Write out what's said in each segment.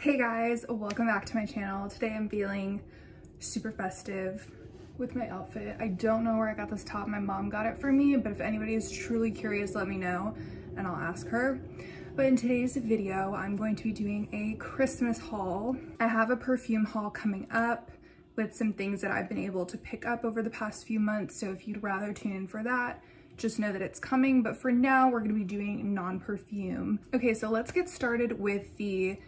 Hey guys, welcome back to my channel. Today I'm feeling super festive with my outfit. I don't know where I got this top. My mom got it for me, but if anybody is truly curious, let me know and I'll ask her. But in today's video, I'm going to be doing a Christmas haul. I have a perfume haul coming up with some things that I've been able to pick up over the past few months. So if you'd rather tune in for that, just know that it's coming. But for now, we're gonna be doing non-perfume. Okay, so let's get started with the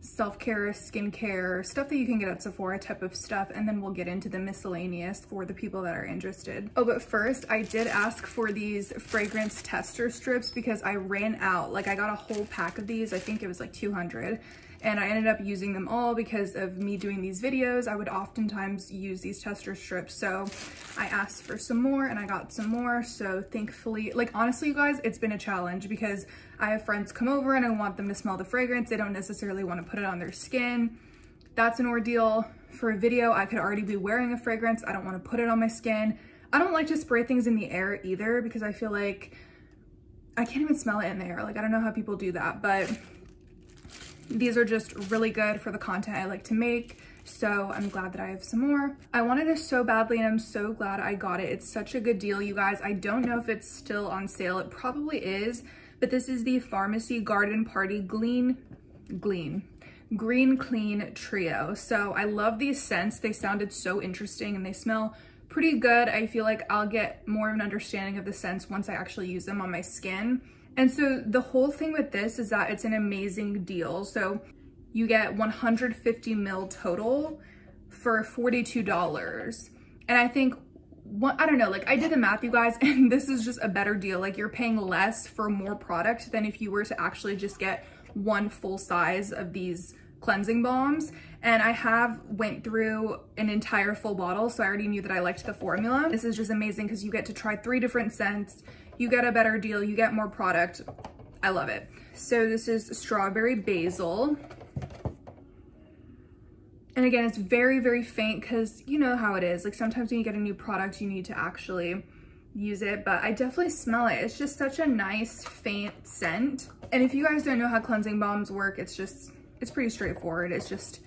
self-care, skincare, stuff that you can get at Sephora type of stuff, and then we'll get into the miscellaneous for the people that are interested. Oh, but first I did ask for these fragrance tester strips because I ran out. Like I got a whole pack of these. I think it was like 200 and I ended up using them all because of me doing these videos. I would oftentimes use these tester strips. So I asked for some more and I got some more. So thankfully, like honestly, you guys, it's been a challenge because I have friends come over and I want them to smell the fragrance. They don't necessarily want to put it on their skin. That's an ordeal. For a video, I could already be wearing a fragrance. I don't want to put it on my skin. I don't like to spray things in the air either because I feel like I can't even smell it in the air. Like, I don't know how people do that, but these are just really good for the content I like to make. So I'm glad that I have some more. I wanted this so badly and I'm so glad I got it. It's such a good deal, you guys. I don't know if it's still on sale. It probably is, but this is the Farmacy Garden Party Glean, Glean, Green Clean Trio. So I love these scents. They sounded so interesting and they smell pretty good. I feel like I'll get more of an understanding of the scents once I actually use them on my skin. And so the whole thing with this is that it's an amazing deal. So you get 150 mil total for $42. And I think, I don't know, like I did the math, you guys, and this is just a better deal. Like you're paying less for more product than if you were to actually just get one full size of these cleansing balms and I have went through an entire full bottle so I already knew that I liked the formula. This is just amazing because you get to try three different scents you get a better deal, you get more product. I love it. So this is strawberry basil. And again, it's very, very faint because you know how it is. Like sometimes when you get a new product, you need to actually use it, but I definitely smell it. It's just such a nice faint scent. And if you guys don't know how cleansing balms work, it's just, it's pretty straightforward. It's just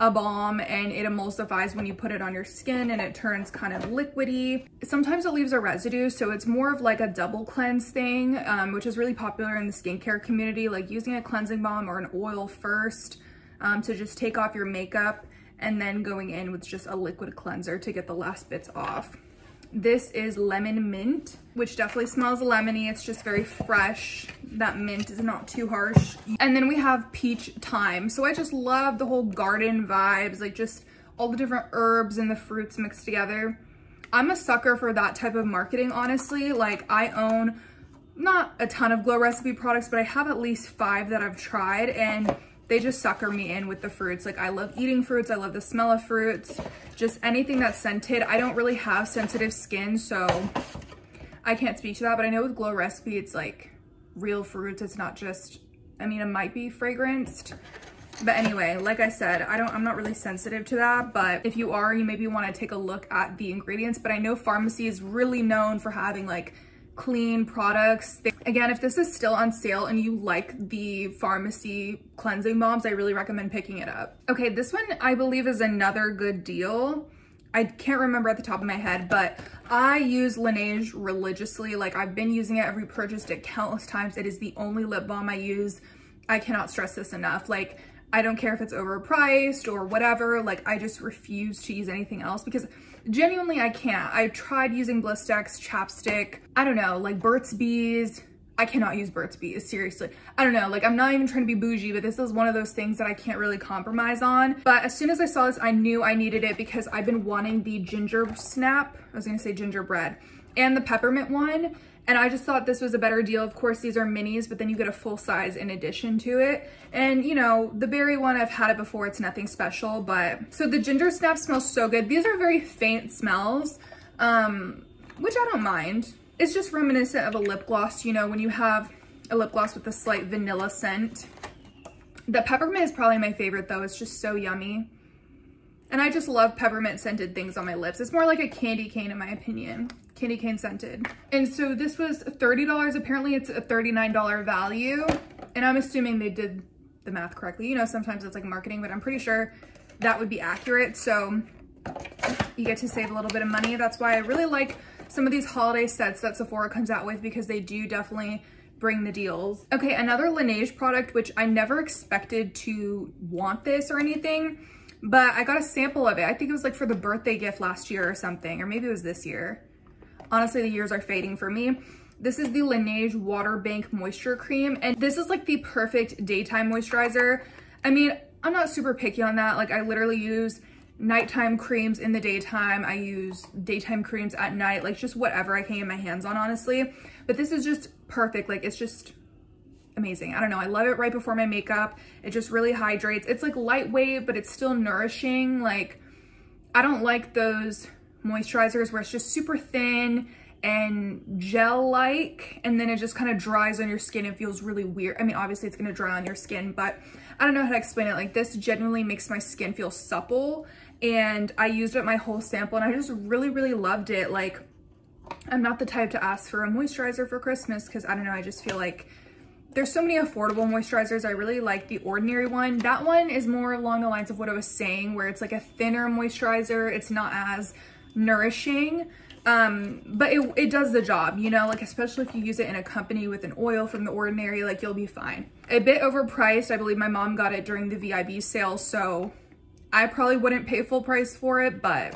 a balm and it emulsifies when you put it on your skin and it turns kind of liquidy. Sometimes it leaves a residue, so it's more of like a double cleanse thing, um, which is really popular in the skincare community, like using a cleansing balm or an oil first um, to just take off your makeup and then going in with just a liquid cleanser to get the last bits off. This is lemon mint, which definitely smells lemony. It's just very fresh. That mint is not too harsh. And then we have peach thyme. So I just love the whole garden vibes, like just all the different herbs and the fruits mixed together. I'm a sucker for that type of marketing, honestly. Like I own not a ton of Glow Recipe products, but I have at least five that I've tried and they just sucker me in with the fruits. Like I love eating fruits. I love the smell of fruits. Just anything that's scented. I don't really have sensitive skin, so I can't speak to that. But I know with Glow Recipe, it's like real fruits. It's not just, I mean, it might be fragranced. But anyway, like I said, I don't, I'm not really sensitive to that, but if you are, you maybe want to take a look at the ingredients. But I know Farmacy is really known for having like clean products. Again, if this is still on sale and you like the Farmacy cleansing balms, I really recommend picking it up. Okay, this one I believe is another good deal. I can't remember at the top of my head, but I use Laneige religiously. Like I've been using it, I've repurchased it countless times. It is the only lip balm I use. I cannot stress this enough. Like I don't care if it's overpriced or whatever. Like I just refuse to use anything else because Genuinely, I can't. I tried using Blistex chapstick. I don't know, like Burt's Bees. I cannot use Burt's Bees, seriously. I don't know, like I'm not even trying to be bougie, but this is one of those things that I can't really compromise on. But as soon as I saw this, I knew I needed it because I've been wanting the ginger snap, I was gonna say gingerbread, and the peppermint one. And I just thought this was a better deal. Of course, these are minis, but then you get a full size in addition to it. And you know, the berry one, I've had it before. It's nothing special, but so the ginger snap smells so good. These are very faint smells, um, which I don't mind. It's just reminiscent of a lip gloss, you know, when you have a lip gloss with a slight vanilla scent. The peppermint is probably my favorite though. It's just so yummy. And I just love peppermint scented things on my lips. It's more like a candy cane in my opinion candy cane scented. And so this was $30. Apparently it's a $39 value. And I'm assuming they did the math correctly. You know, sometimes it's like marketing, but I'm pretty sure that would be accurate. So you get to save a little bit of money. That's why I really like some of these holiday sets that Sephora comes out with because they do definitely bring the deals. Okay, another Laneige product, which I never expected to want this or anything, but I got a sample of it. I think it was like for the birthday gift last year or something, or maybe it was this year. Honestly, the years are fading for me. This is the Laneige Water Bank Moisture Cream, and this is like the perfect daytime moisturizer. I mean, I'm not super picky on that. Like I literally use nighttime creams in the daytime. I use daytime creams at night, like just whatever I can get my hands on, honestly. But this is just perfect. Like it's just amazing. I don't know. I love it right before my makeup. It just really hydrates. It's like lightweight, but it's still nourishing. Like I don't like those moisturizers where it's just super thin and gel-like and then it just kind of dries on your skin and feels really weird. I mean, obviously it's going to dry on your skin, but I don't know how to explain it. Like this genuinely makes my skin feel supple and I used it my whole sample and I just really, really loved it. Like I'm not the type to ask for a moisturizer for Christmas because I don't know, I just feel like there's so many affordable moisturizers. I really like the Ordinary one. That one is more along the lines of what I was saying where it's like a thinner moisturizer. It's not as nourishing. Um, but it, it does the job, you know, like especially if you use it in a company with an oil from the ordinary, like you'll be fine. A bit overpriced. I believe my mom got it during the VIB sale, so I probably wouldn't pay full price for it, but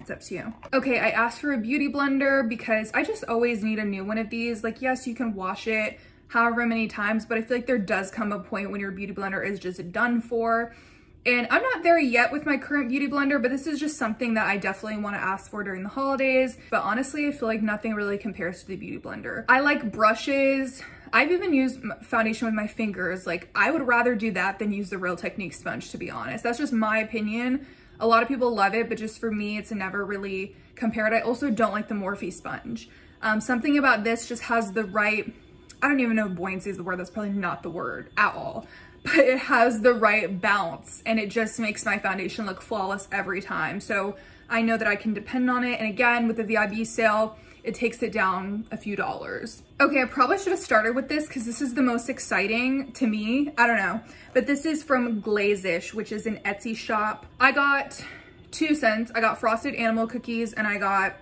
it's up to you. Okay, I asked for a beauty blender because I just always need a new one of these. Like, yes, you can wash it however many times, but I feel like there does come a point when your beauty blender is just done for. And I'm not there yet with my current beauty blender, but this is just something that I definitely want to ask for during the holidays. But honestly, I feel like nothing really compares to the beauty blender. I like brushes. I've even used foundation with my fingers. Like I would rather do that than use the Real Technique sponge, to be honest. That's just my opinion. A lot of people love it, but just for me, it's never really compared. I also don't like the Morphe sponge. Um, something about this just has the right, I don't even know if buoyancy is the word. That's probably not the word at all but it has the right bounce and it just makes my foundation look flawless every time. So I know that I can depend on it. And again, with the VIB sale, it takes it down a few dollars. Okay, I probably should have started with this because this is the most exciting to me. I don't know, but this is from Glaze-ish, which is an Etsy shop. I got two scents. I got frosted animal cookies and I got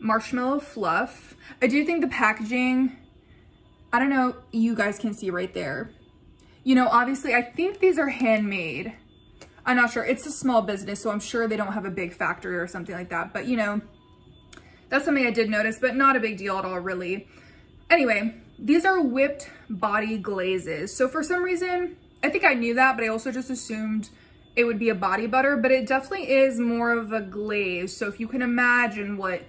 marshmallow fluff. I do think the packaging, I don't know, you guys can see right there, you know, obviously I think these are handmade. I'm not sure. It's a small business, so I'm sure they don't have a big factory or something like that. But, you know, that's something I did notice, but not a big deal at all, really. Anyway, these are whipped body glazes. So for some reason, I think I knew that, but I also just assumed it would be a body butter, but it definitely is more of a glaze. So if you can imagine what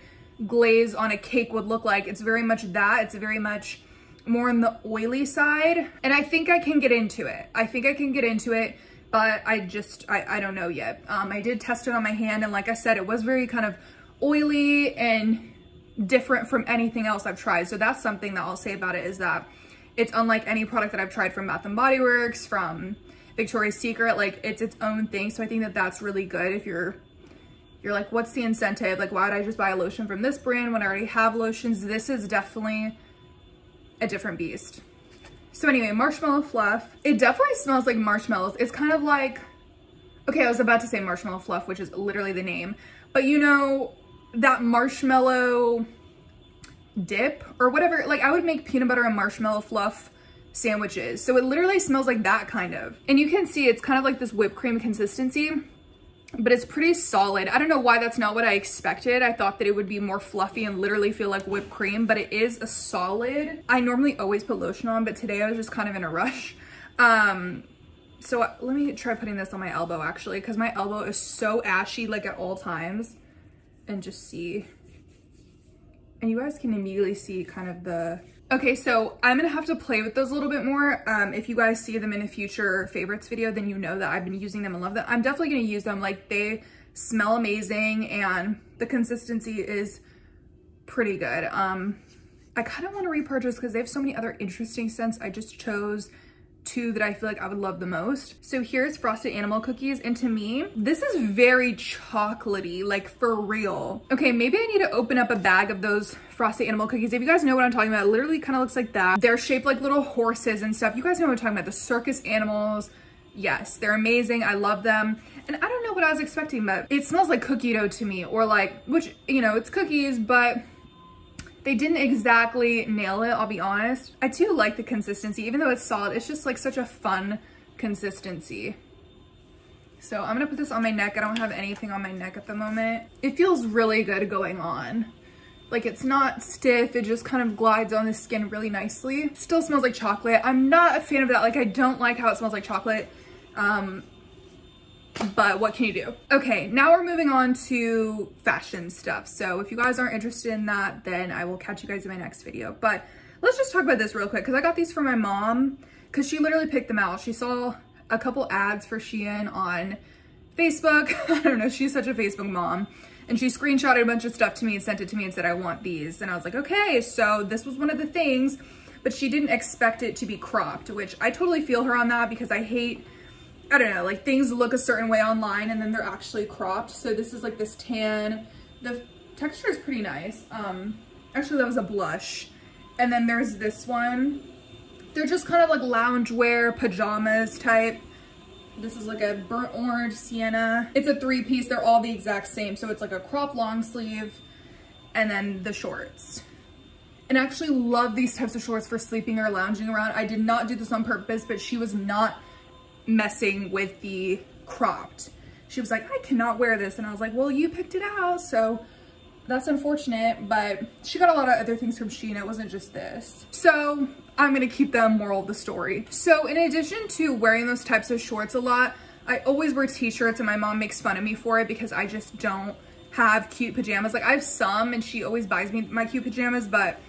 glaze on a cake would look like, it's very much that. It's very much more on the oily side. And I think I can get into it. I think I can get into it, but I just, I, I don't know yet. Um, I did test it on my hand and like I said, it was very kind of oily and different from anything else I've tried. So that's something that I'll say about it is that it's unlike any product that I've tried from Bath & Body Works, from Victoria's Secret, like it's its own thing. So I think that that's really good if you're you're like, what's the incentive? Like, why would I just buy a lotion from this brand when I already have lotions? This is definitely a different beast. So anyway, marshmallow fluff. It definitely smells like marshmallows. It's kind of like, okay, I was about to say marshmallow fluff, which is literally the name. But you know, that marshmallow dip or whatever, like I would make peanut butter and marshmallow fluff sandwiches. So it literally smells like that kind of. And you can see it's kind of like this whipped cream consistency but it's pretty solid. I don't know why that's not what I expected. I thought that it would be more fluffy and literally feel like whipped cream, but it is a solid. I normally always put lotion on, but today I was just kind of in a rush. Um, so let me try putting this on my elbow actually, because my elbow is so ashy like at all times. And just see. And you guys can immediately see kind of the Okay, so I'm gonna have to play with those a little bit more. Um, if you guys see them in a future favorites video, then you know that I've been using them and love them. I'm definitely gonna use them. Like they smell amazing and the consistency is pretty good. Um, I kind of want to repurchase because they have so many other interesting scents. I just chose two that I feel like I would love the most. So here's Frosted Animal Cookies. And to me, this is very chocolatey, like for real. Okay, maybe I need to open up a bag of those Frosted Animal Cookies. If you guys know what I'm talking about, it literally kind of looks like that. They're shaped like little horses and stuff. You guys know what I'm talking about, the circus animals. Yes, they're amazing. I love them. And I don't know what I was expecting, but it smells like cookie dough to me or like, which, you know, it's cookies, but they didn't exactly nail it, I'll be honest. I do like the consistency, even though it's solid, it's just like such a fun consistency. So I'm gonna put this on my neck. I don't have anything on my neck at the moment. It feels really good going on. Like it's not stiff, it just kind of glides on the skin really nicely. Still smells like chocolate. I'm not a fan of that. Like I don't like how it smells like chocolate. Um, but what can you do? Okay, now we're moving on to fashion stuff. So if you guys aren't interested in that, then I will catch you guys in my next video. But let's just talk about this real quick because I got these from my mom because she literally picked them out. She saw a couple ads for Shein on Facebook. I don't know, she's such a Facebook mom. And she screenshotted a bunch of stuff to me and sent it to me and said, I want these. And I was like, okay, so this was one of the things, but she didn't expect it to be cropped, which I totally feel her on that because I hate I don't know, like things look a certain way online and then they're actually cropped. So this is like this tan. The texture is pretty nice. Um, actually that was a blush. And then there's this one. They're just kind of like loungewear, pajamas type. This is like a burnt orange sienna. It's a three piece. They're all the exact same. So it's like a crop long sleeve and then the shorts. And I actually love these types of shorts for sleeping or lounging around. I did not do this on purpose, but she was not messing with the cropped. She was like, I cannot wear this. And I was like, well, you picked it out. So that's unfortunate, but she got a lot of other things from Shein. It wasn't just this. So I'm gonna keep them moral of the story. So in addition to wearing those types of shorts a lot, I always wear t-shirts and my mom makes fun of me for it because I just don't have cute pajamas. Like I have some and she always buys me my cute pajamas, but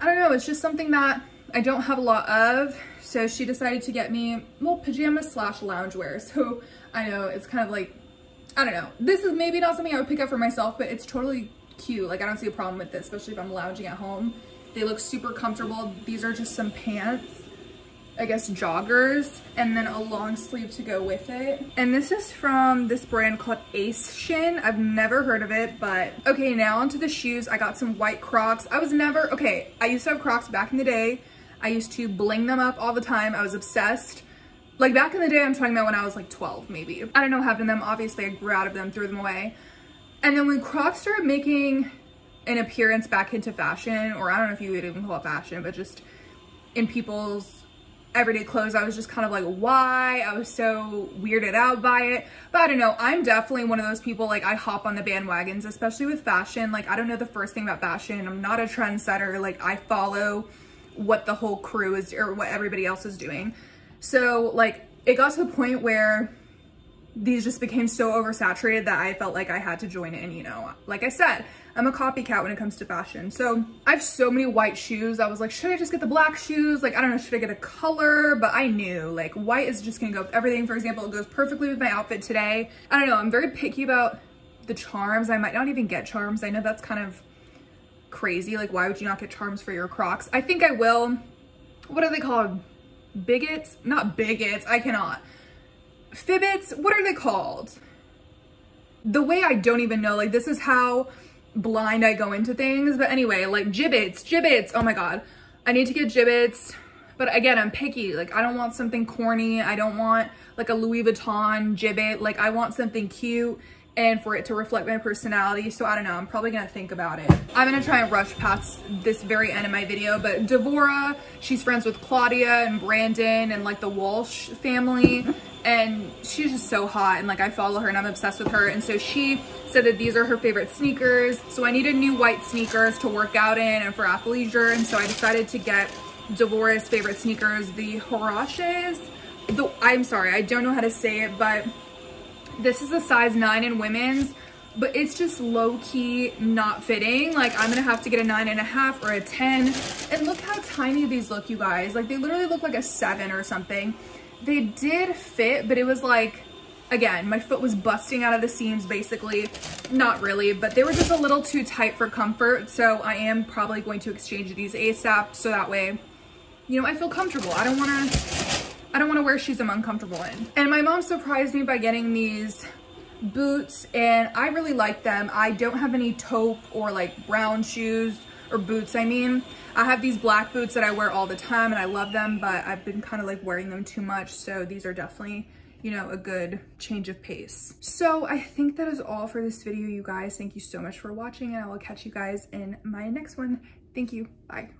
I don't know, it's just something that I don't have a lot of. So she decided to get me, well, pajamas slash loungewear. So I know it's kind of like, I don't know. This is maybe not something I would pick up for myself, but it's totally cute. Like I don't see a problem with this, especially if I'm lounging at home. They look super comfortable. These are just some pants. I guess joggers and then a long sleeve to go with it. And this is from this brand called Ace Shin. I've never heard of it, but okay, now onto the shoes. I got some white Crocs. I was never, okay, I used to have Crocs back in the day. I used to bling them up all the time. I was obsessed. Like back in the day, I'm talking about when I was like 12 maybe. I don't know having them. Obviously I grew out of them, threw them away. And then when Crocs started making an appearance back into fashion, or I don't know if you would even call it fashion, but just in people's everyday clothes, I was just kind of like, why? I was so weirded out by it. But I don't know, I'm definitely one of those people, like I hop on the bandwagons, especially with fashion. Like I don't know the first thing about fashion. I'm not a trendsetter. Like I follow what the whole crew is or what everybody else is doing. So like it got to a point where these just became so oversaturated that I felt like I had to join. And you know, like I said, I'm a copycat when it comes to fashion. So I have so many white shoes. I was like, should I just get the black shoes? Like, I don't know, should I get a color? But I knew like white is just gonna go with everything. For example, it goes perfectly with my outfit today. I don't know, I'm very picky about the charms. I might not even get charms. I know that's kind of crazy. Like, why would you not get charms for your Crocs? I think I will. What are they called? Bigots? Not bigots. I cannot. Fibbits? What are they called? The way I don't even know. Like, this is how blind I go into things. But anyway, like Jibbitz. Jibbitz. Oh my God. I need to get Jibbitz. But again, I'm picky. Like, I don't want something corny. I don't want like a Louis Vuitton Jibbit. Like, I want something cute and for it to reflect my personality. So I don't know, I'm probably gonna think about it. I'm gonna try and rush past this very end of my video, but Devora, she's friends with Claudia and Brandon and like the Walsh family. And she's just so hot and like I follow her and I'm obsessed with her. And so she said that these are her favorite sneakers. So I needed new white sneakers to work out in and for athleisure. And so I decided to get Devora's favorite sneakers, the Huaraches. The, I'm sorry, I don't know how to say it, but this is a size nine in women's, but it's just low key not fitting. Like I'm gonna have to get a nine and a half or a 10. And look how tiny these look, you guys. Like they literally look like a seven or something. They did fit, but it was like, again, my foot was busting out of the seams basically. Not really, but they were just a little too tight for comfort. So I am probably going to exchange these ASAP so that way, you know, I feel comfortable. I don't wanna I don't want to wear shoes I'm uncomfortable in. And my mom surprised me by getting these boots and I really like them. I don't have any taupe or like brown shoes or boots, I mean. I have these black boots that I wear all the time and I love them, but I've been kind of like wearing them too much. So these are definitely you know, a good change of pace. So I think that is all for this video, you guys. Thank you so much for watching and I will catch you guys in my next one. Thank you. Bye.